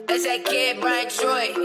That's that kid, Brian Troy.